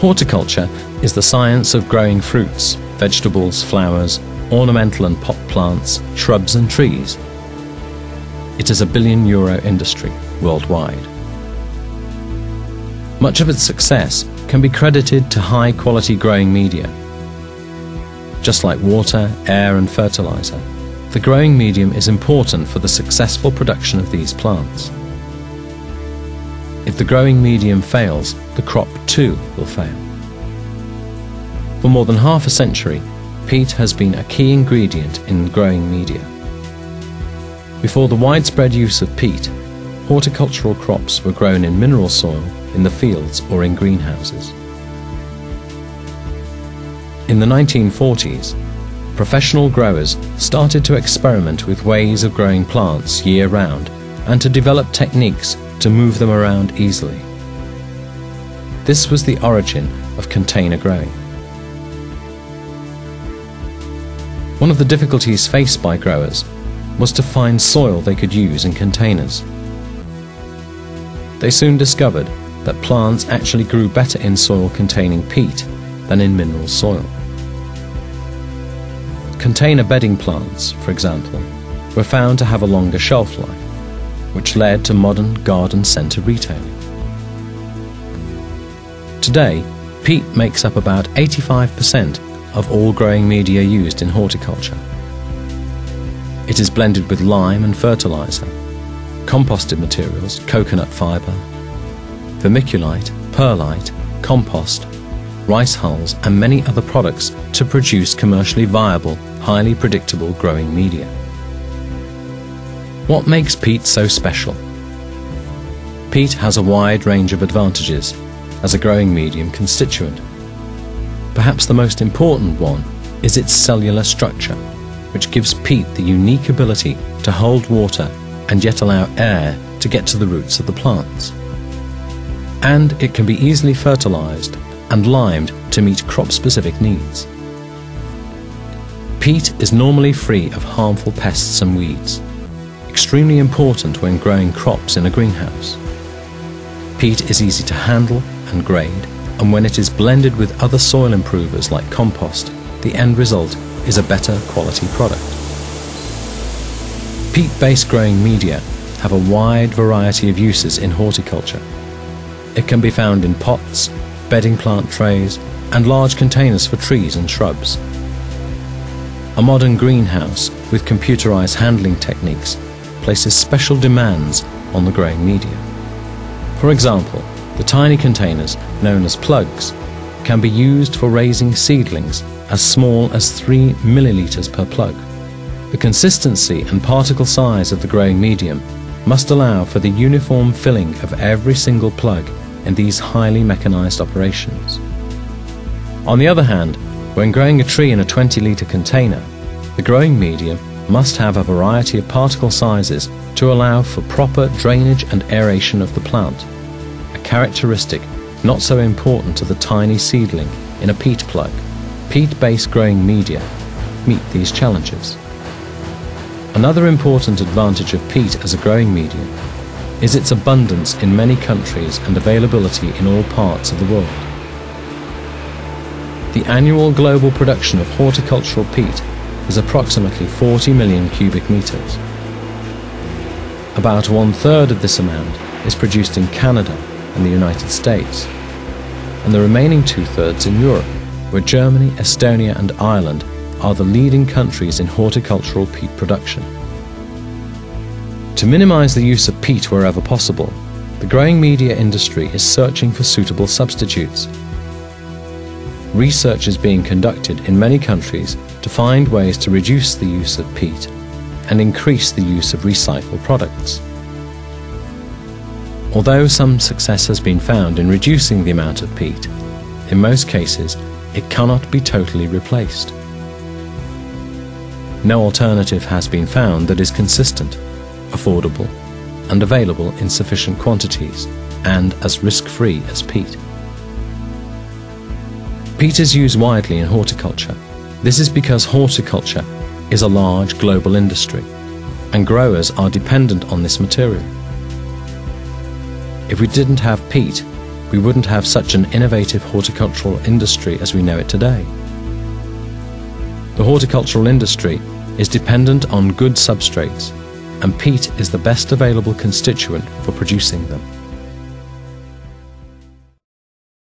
Horticulture is the science of growing fruits, vegetables, flowers, ornamental and pot plants, shrubs and trees. It is a billion euro industry worldwide. Much of its success can be credited to high quality growing media. Just like water, air and fertilizer, the growing medium is important for the successful production of these plants. If the growing medium fails, the crop too will fail. For more than half a century, peat has been a key ingredient in growing media. Before the widespread use of peat, horticultural crops were grown in mineral soil in the fields or in greenhouses. In the 1940s, professional growers started to experiment with ways of growing plants year round and to develop techniques to move them around easily. This was the origin of container growing. One of the difficulties faced by growers was to find soil they could use in containers. They soon discovered that plants actually grew better in soil containing peat than in mineral soil. Container bedding plants, for example, were found to have a longer shelf life which led to modern garden centre retailing. Today, peat makes up about 85% of all growing media used in horticulture. It is blended with lime and fertiliser, composted materials, coconut fibre, vermiculite, perlite, compost, rice hulls and many other products to produce commercially viable, highly predictable growing media. What makes peat so special? Peat has a wide range of advantages as a growing medium constituent. Perhaps the most important one is its cellular structure, which gives peat the unique ability to hold water and yet allow air to get to the roots of the plants. And it can be easily fertilized and limed to meet crop-specific needs. Peat is normally free of harmful pests and weeds extremely important when growing crops in a greenhouse. Peat is easy to handle and grade, and when it is blended with other soil improvers like compost, the end result is a better quality product. Peat-based growing media have a wide variety of uses in horticulture. It can be found in pots, bedding plant trays, and large containers for trees and shrubs. A modern greenhouse with computerized handling techniques places special demands on the growing media. For example, the tiny containers, known as plugs, can be used for raising seedlings as small as 3 millilitres per plug. The consistency and particle size of the growing medium must allow for the uniform filling of every single plug in these highly mechanized operations. On the other hand, when growing a tree in a 20 litre container, the growing medium must have a variety of particle sizes to allow for proper drainage and aeration of the plant, a characteristic not so important to the tiny seedling in a peat plug. Peat-based growing media meet these challenges. Another important advantage of peat as a growing medium is its abundance in many countries and availability in all parts of the world. The annual global production of horticultural peat is approximately 40 million cubic meters. About one third of this amount is produced in Canada and the United States, and the remaining two thirds in Europe, where Germany, Estonia, and Ireland are the leading countries in horticultural peat production. To minimize the use of peat wherever possible, the growing media industry is searching for suitable substitutes research is being conducted in many countries to find ways to reduce the use of peat and increase the use of recycled products. Although some success has been found in reducing the amount of peat, in most cases it cannot be totally replaced. No alternative has been found that is consistent, affordable, and available in sufficient quantities and as risk-free as peat. Peat is used widely in horticulture. This is because horticulture is a large global industry, and growers are dependent on this material. If we didn't have peat, we wouldn't have such an innovative horticultural industry as we know it today. The horticultural industry is dependent on good substrates, and peat is the best available constituent for producing them.